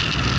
you